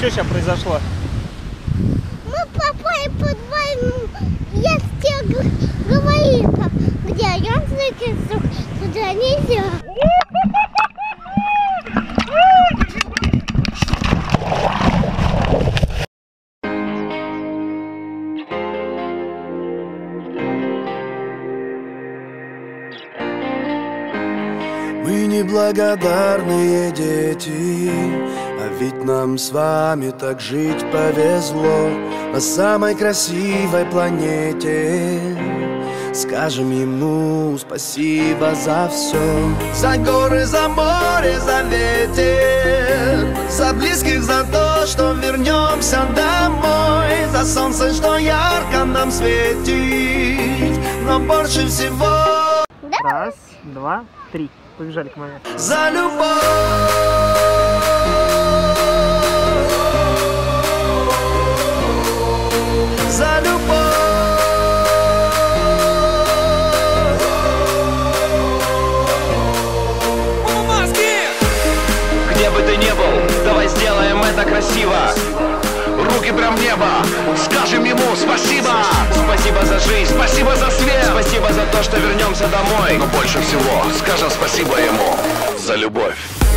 Что сейчас произошло? Мы попали под войну. Я тебе говорила, где инструк, туда нельзя. Неблагодарные дети, а ведь нам с вами так жить повезло на самой красивой планете. Скажем ему спасибо за все За горы, за море, за ветер. За близких, за то, что вернемся домой. За солнце, что ярко нам светит. Но больше всего Раз, два, три. Побежали к маме. за любовь, за любовь. Где бы ты ни был, давай сделаем это красиво Руки прям в небо, скажем ему спасибо Спасибо за жизнь, спасибо то, что вернемся домой. Но больше всего скажем спасибо ему за любовь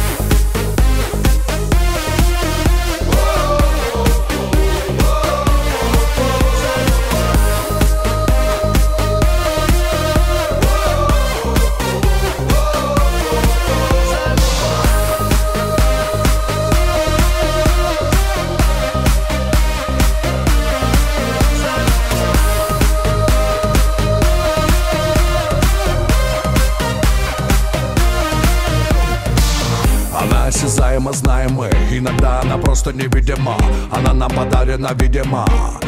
Она осязаема, знаем мы. Иногда она просто невидима. Она нам подарена, видимо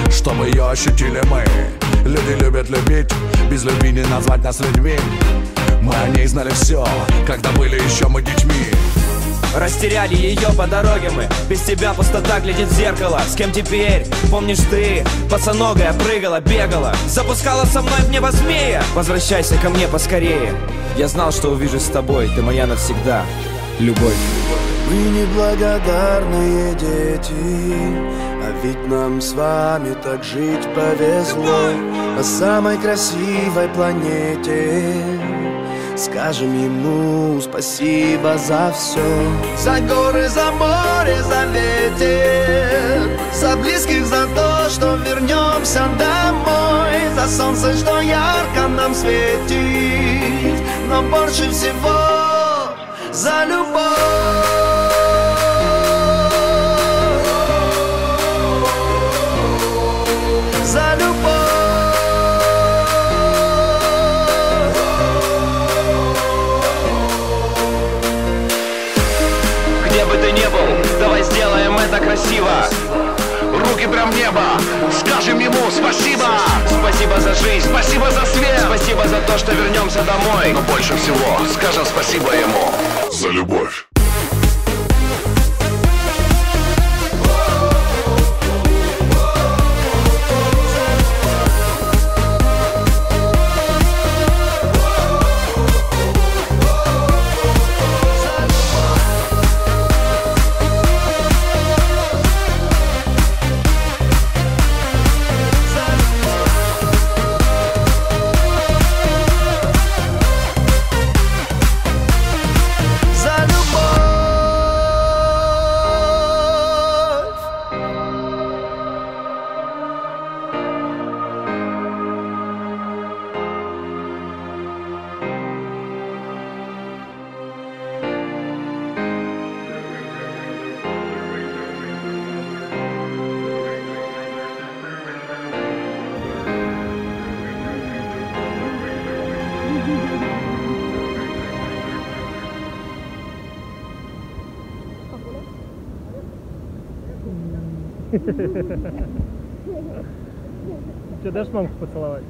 Чтобы ее ощутили мы. Люди любят любить Без любви не назвать нас людьми. Мы о ней знали все Когда были еще мы детьми. Растеряли ее по дороге мы. Без тебя пустота глядит в зеркало. С кем теперь? Помнишь ты? Босоногая прыгала, бегала. Запускала со мной в небо змея. Возвращайся ко мне поскорее. Я знал, что увижусь с тобой. Ты моя навсегда. Любовь Мы неблагодарные дети, а ведь нам с вами так жить повезло. На самой красивой планете. Скажем ему спасибо за все За горы, за море, за ветер За близких, за то, что вернемся домой. За солнце, что ярко нам светит Но больше всего за любовь красиво Руки прям небо, скажем ему спасибо. Спасибо за жизнь, спасибо за свет. Спасибо за то, что вернемся домой. Но больше всего скажем спасибо ему. За любовь Что, дашь мамку поцеловать?